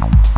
Bye.